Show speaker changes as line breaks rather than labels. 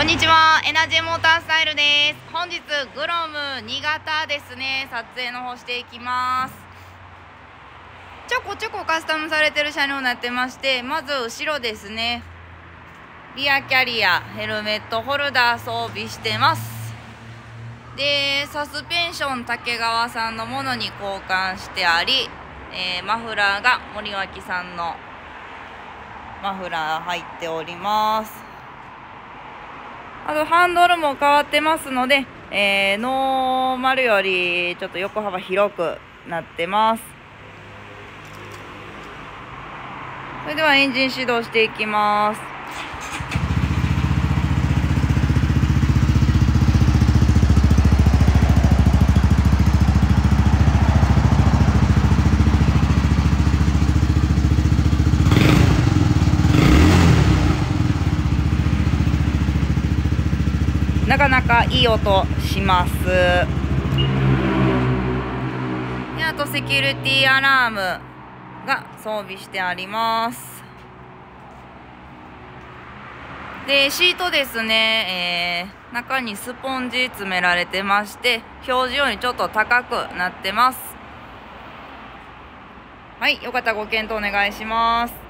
こんにちは。エナジーモータースタイルです。本日グロム新潟ですね。撮影の方していきます。ちょこちょこカスタムされてる車両になってましてまず後ろですね。リアキャリアヘルメットホルダー装備してます。でサスペンション竹川さんのものに交換してあり、えー、マフラーが森脇さんのマフラー入っております。あとハンドルも変わってますので、えー、ノーマルよりちょっと横幅広くなってます。それではエンジン始動していきます。なかなかいい音します。であとセキュリティアラームが装備してあります。でシートですね、えー、中にスポンジ詰められてまして表示よりちょっと高くなってます。はいよかったらご検討お願いします。